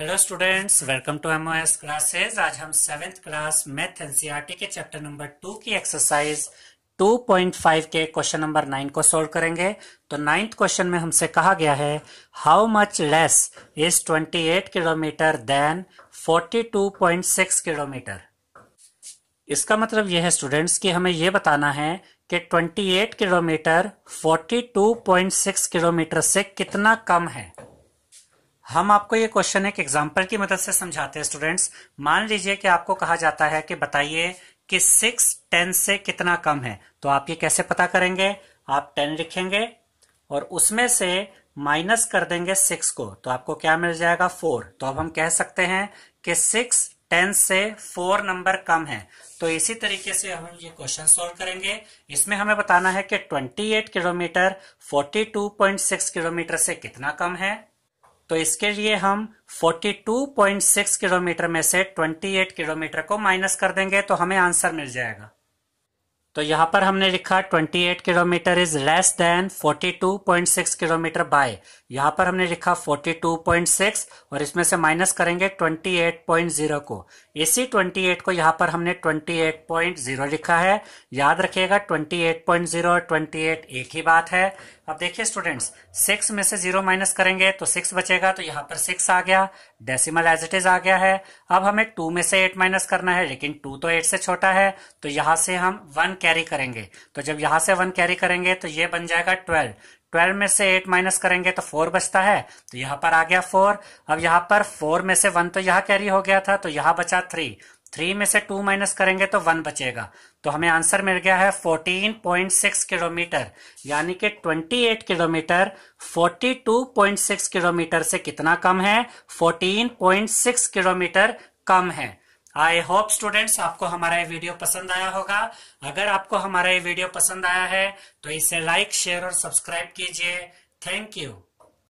Hello students welcome to M S classes आज हम seventh class math NCERT के chapter number two की exercise 2.5 के क्वेश्चन नंबर नाइन को सोल्व करेंगे। तो नाइन्थ क्वेश्चन में हमसे कहा गया है how much less is 28 kilometre than 42.6 kilometre इसका मतलब यह है स्टूडेंट्स कि हमें यह बताना है कि 28 किलोमीटर 42.6 किलोमीटर से कितना कम है। हम आपको ये क्वेश्चन एक एग्ज़ाम्पल की मदद से समझाते हैं स्टूडेंट्स मान लीजिए कि आपको कहा जाता है कि बताइए कि सिक्स टेन से कितना कम है। तो आप ये कैसे पता करेंगे? आप टेन लिखेंगे और उसमें से माइनस कर देंगे सिक्स को। तो आपको क्या मिल जाएगा? फोर तो अब हम कह सकते हैं कि सिक्स टेन से फोर नंबर कम है। तो इसी तरीके से हम ये क्वेश्चन सॉल्व करेंगे। इसमें हमें बताना है कि 28 किलोमीटर 42.6 किलोमीटर से कितना कम है? तो इसके लिए हम 42.6 किलोमीटर में से 28 किलोमीटर को माइनस कर देंगे तो हमें आंसर मिल जाएगा। तो यहाँ पर हमने लिखा 28 kilometre is less than 42.6 kilometre by यहाँ पर हमने लिखा 42.6 और इसमें से माइनस करेंगे 28.0 को। इसी 28 को यहाँ पर हमने 28.0 लिखा है। याद रखिएगा 28.0 और 28 एक ही बात है। अब देखिए स्टूडेंट्स सिक्स में से ज़ीरो माइनस करेंगे तो सिक्स बचेगा तो यहाँ पर सिक्स आ गया डेसिमल एज इट इज़ आ गया है। अब हमें टू में से एट माइनस करना है, लेकिन टू तो एट से छोटा है तो यहाँ से हम वन कैरी करेंगे। तो जब यहाँ से वन कैरी करेंगे तो ये बन जाएगा ट्वेल्व ट्वेल्व में से एट माइनस करेंगे तो फोर बचता है तो यहाँ पर आ गया फोर अब यहाँ पर फोर में से वन तो यहाँ कैरी हो गया था तो यहाँ बचा थ्री थ्री में से टू माइनस करेंगे तो वन बचेगा। तो हमें आंसर मिल गया है फोर्टीन पॉइंट सिक्स किलोमीटर, यानी कि twenty eight kilometre, forty two point six kilometre से कितना कम है? फोर्टीन पॉइंट सिक्स किलोमीटर कम है। आई होप स्टूडेंट्स आपको हमारा ये वीडियो पसंद आया होगा। अगर आपको हमारा ये वीडियो पसंद आया है तो इसे लाइक, शेयर और सब्सक्राइब कीजिए। Thank you.